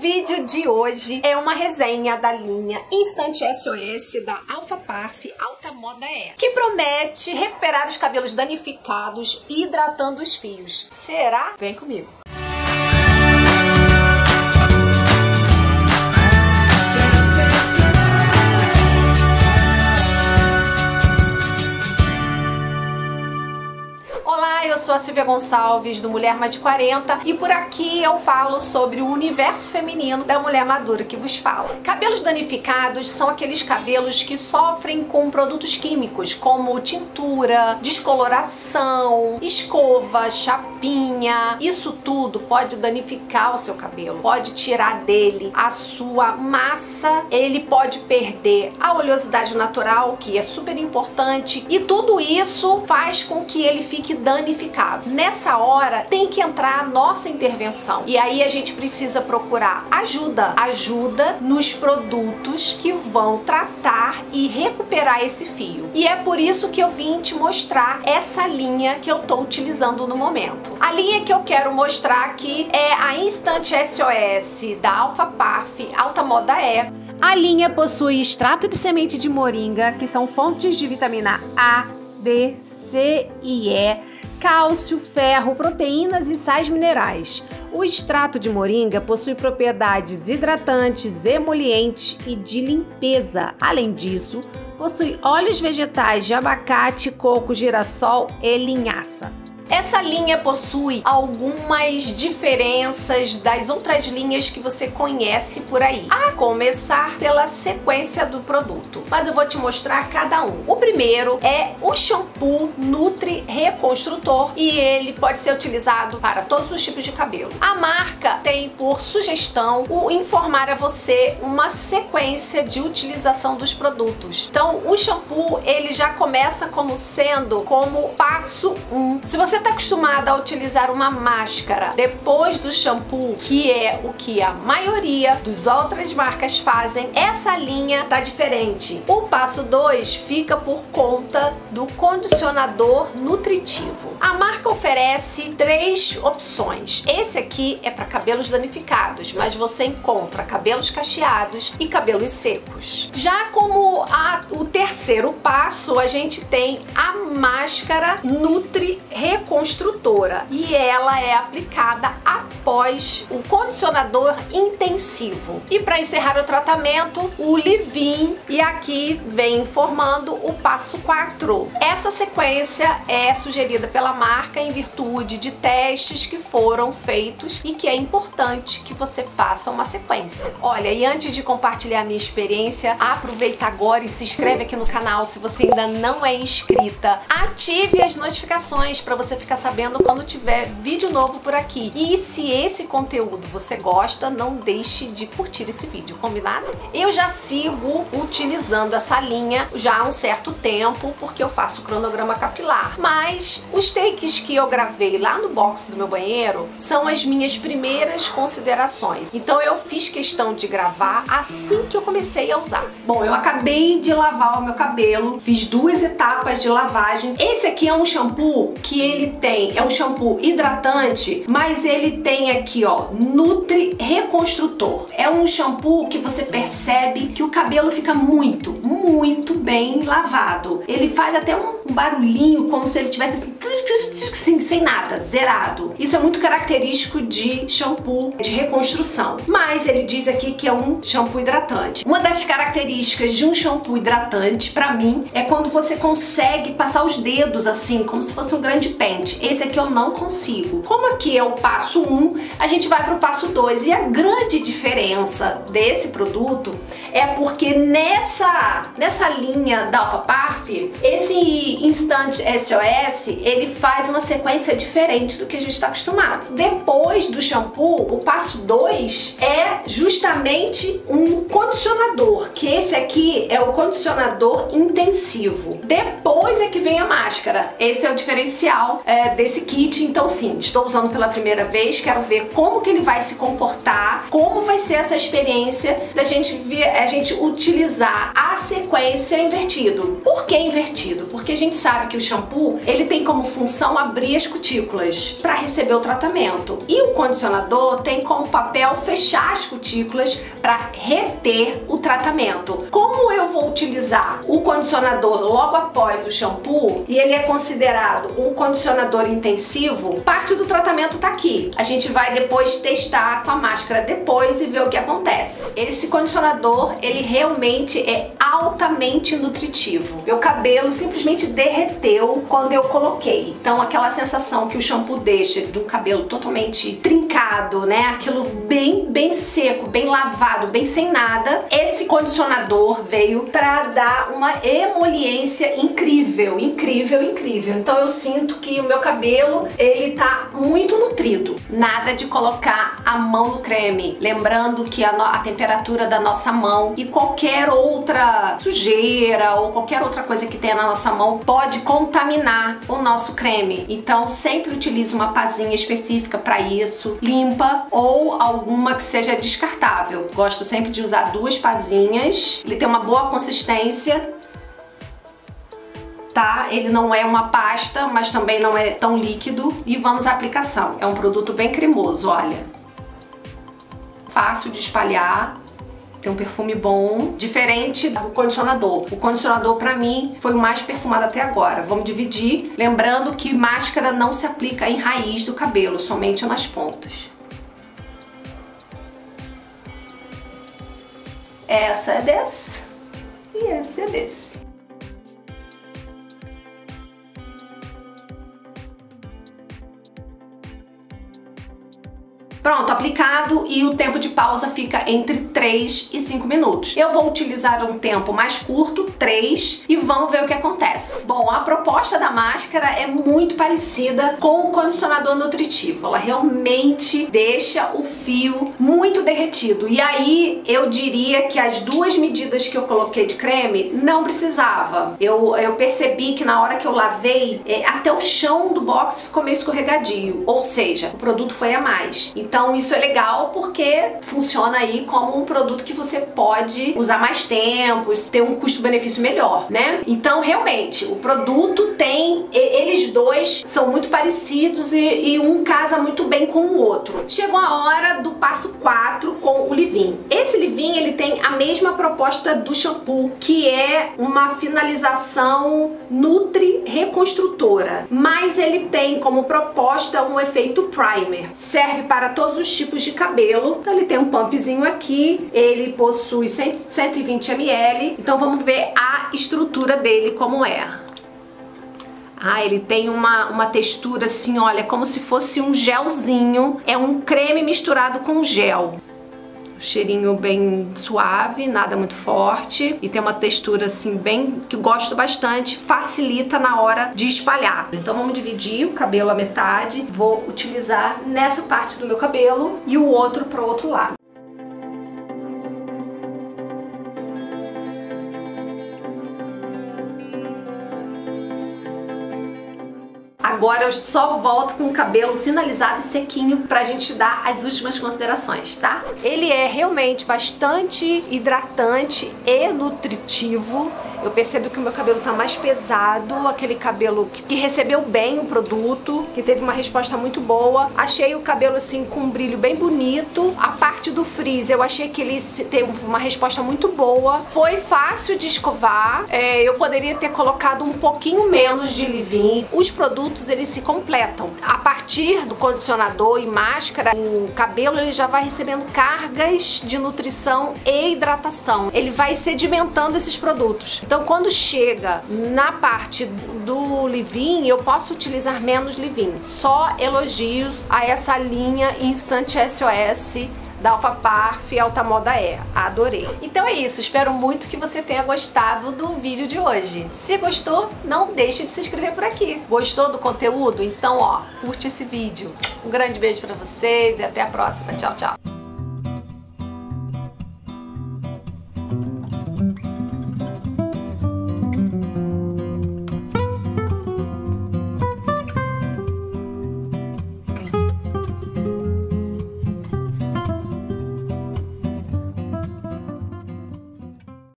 vídeo de hoje é uma resenha da linha Instant SOS da Alpha Parf Alta Moda É, que promete recuperar os cabelos danificados hidratando os fios. Será? Vem comigo. Sou a Silvia Gonçalves do Mulher Mais de 40 e por aqui eu falo sobre o universo feminino da mulher madura que vos fala. Cabelos danificados são aqueles cabelos que sofrem com produtos químicos como tintura, descoloração, escova, chapinha. Isso tudo pode danificar o seu cabelo, pode tirar dele a sua massa, ele pode perder a oleosidade natural, que é super importante, e tudo isso faz com que ele fique danificado Nessa hora tem que entrar a nossa intervenção. E aí a gente precisa procurar ajuda, ajuda nos produtos que vão tratar e recuperar esse fio. E é por isso que eu vim te mostrar essa linha que eu tô utilizando no momento. A linha que eu quero mostrar aqui é a Instant SOS da Alpha Parf Alta Moda E. A linha possui extrato de semente de moringa, que são fontes de vitamina A, B, C e E cálcio, ferro, proteínas e sais minerais. O extrato de moringa possui propriedades hidratantes, emolientes e de limpeza. Além disso, possui óleos vegetais de abacate, coco, girassol e linhaça. Essa linha possui algumas diferenças das outras linhas que você conhece por aí, a começar pela sequência do produto. Mas eu vou te mostrar cada um. O primeiro é o shampoo Nutri Reconstrutor e ele pode ser utilizado para todos os tipos de cabelo. A marca tem por sugestão o informar a você uma sequência de utilização dos produtos. Então, o shampoo ele já começa como sendo como passo 1. Um. Se você está acostumada a utilizar uma máscara depois do shampoo, que é o que a maioria das outras marcas fazem, essa linha tá diferente. O passo 2 fica por conta do condicionador nutritivo. A marca oferece três opções. Esse aqui é para cabelos danificados, mas você encontra cabelos cacheados e cabelos secos. Já como a, o terceiro passo, a gente tem a máscara Nutri Reconstrutora e ela é aplicada após o condicionador intensivo. E para encerrar o tratamento, o Livin e aqui vem informando o passo 4. Essa sequência é sugerida pela marca em virtude de testes que foram feitos e que é importante que você faça uma sequência. Olha, e antes de compartilhar a minha experiência, aproveita agora e se inscreve aqui no canal se você ainda não é inscrita. Ative as notificações para você ficar sabendo quando tiver vídeo novo por aqui. E se esse conteúdo você gosta, não deixe de curtir esse vídeo, combinado? Eu já sigo utilizando essa linha já há um certo tempo, porque eu faço cronograma capilar. Mas os takes que eu gravei lá no box do meu banheiro são as minhas primeiras considerações. Então eu fiz questão de gravar assim que eu comecei a usar. Bom, eu acabei de lavar o meu cabelo, fiz duas etapas de lavagem. Esse aqui é um shampoo que ele tem, é um shampoo hidratante, mas ele tem aqui, ó, Nutri Reconstrutor. É um shampoo que você percebe que o cabelo fica muito, muito bem lavado. Ele faz até um barulhinho como se ele tivesse assim, assim, sem nada, zerado. Isso é muito característico de shampoo de reconstrução. Mas ele diz aqui que é um shampoo hidratante. Uma das características de um shampoo hidratante, para mim, é quando você consegue passar os dedos assim, como se fosse um grande pente. Esse aqui eu não consigo. Como aqui é o passo 1, um, a gente vai para o passo 2. E a grande diferença desse produto é porque nessa, nessa linha da Alpha Parf, esse Instant SOS, ele faz uma sequência diferente do que a gente está acostumado. Depois do shampoo, o passo 2 é justamente um condicionador, que esse aqui é o condicionador intensivo. Depois é que vem a máscara. Esse é o diferencial é, desse kit. Então sim, estou usando pela primeira vez, quero ver como que ele vai se comportar, como vai ser essa experiência da gente ver, a gente utilizar a sequência invertido. Por que invertido? Porque a gente sabe que o shampoo, ele tem como função abrir as cutículas para receber o tratamento. E o condicionador tem como papel fechar as cutículas para reter o tratamento. Como eu vou utilizar o condicionador logo após o shampoo e ele é considerado um condicionador intensivo, parte do tratamento tá aqui. A gente vai depois testar com a máscara depois e ver o que acontece. Esse condicionador, ele realmente é altamente nutritivo. Meu cabelo simplesmente derreteu quando eu coloquei. Então aquela sensação que o shampoo deixa do cabelo totalmente trincado, né? Aquilo bem, bem seco, bem lavado, bem sem nada. Esse condicionador veio para dar uma emoliência incrível, incrível, incrível. Então eu sinto que o meu cabelo, ele tá muito nutrido. Nada de colocar a mão no creme. Lembrando que a, a temperatura da nossa mão e qualquer outra sujeira ou qualquer outra coisa que tenha na nossa mão pode contaminar o nosso creme. Então sempre utilize uma pazinha específica para isso, limpa ou alguma que seja descartável. Gosto sempre de usar duas pazinhas. Ele tem uma boa consistência tá? Ele não é uma pasta, mas também não é tão líquido. E vamos à aplicação. É um produto bem cremoso, olha. Fácil de espalhar, tem um perfume bom, diferente do condicionador. O condicionador, para mim, foi o mais perfumado até agora. Vamos dividir, lembrando que máscara não se aplica em raiz do cabelo, somente nas pontas. Essa é desse e essa é desse. Pronto, aplicado e o tempo de pausa fica entre 3 e 5 minutos. Eu vou utilizar um tempo mais curto, 3, e vamos ver o que acontece. Bom, a proposta da máscara é muito parecida com o condicionador nutritivo. Ela realmente deixa o fio muito derretido. E aí eu diria que as duas medidas que eu coloquei de creme não precisava. Eu, eu percebi que na hora que eu lavei, é, até o chão do box ficou meio escorregadio. Ou seja, o produto foi a mais. Então isso é legal porque funciona aí como um produto que você pode usar mais tempo, ter um custo-benefício melhor, né? Então realmente o produto tem, eles dois são muito parecidos e, e um casa muito bem com o outro. Chegou a hora do passo 4 com o Livin. Esse Livin ele tem a mesma proposta do shampoo, que é uma finalização nutri reconstrutora, mas ele tem como proposta um efeito primer. Serve para todos os tipos de cabelo. Então ele tem um pumpzinho aqui, ele possui 100, 120 ml. Então vamos ver a estrutura dele como é. Ah, ele tem uma, uma textura assim, olha, como se fosse um gelzinho. É um creme misturado com gel cheirinho bem suave, nada muito forte e tem uma textura assim bem que gosto bastante, facilita na hora de espalhar. Então vamos dividir o cabelo à metade, vou utilizar nessa parte do meu cabelo e o outro para o outro lado. Agora eu só volto com o cabelo finalizado e sequinho pra gente dar as últimas considerações, tá? Ele é realmente bastante hidratante e nutritivo eu percebo que o meu cabelo tá mais pesado, aquele cabelo que, que recebeu bem o produto, que teve uma resposta muito boa. Achei o cabelo assim com um brilho bem bonito. A parte do frizz, eu achei que ele teve uma resposta muito boa. Foi fácil de escovar. É, eu poderia ter colocado um pouquinho menos de leave-in. Os produtos, eles se completam. A partir do condicionador e máscara, o cabelo ele já vai recebendo cargas de nutrição e hidratação. Ele vai sedimentando esses produtos. Então quando chega na parte do leave-in, eu posso utilizar menos leave-in. Só elogios a essa linha Instant SOS da Alpha Parf Alta Moda é. Adorei. Então é isso, espero muito que você tenha gostado do vídeo de hoje. Se gostou, não deixe de se inscrever por aqui. Gostou do conteúdo? Então, ó, curte esse vídeo. Um grande beijo para vocês e até a próxima. Tchau, tchau.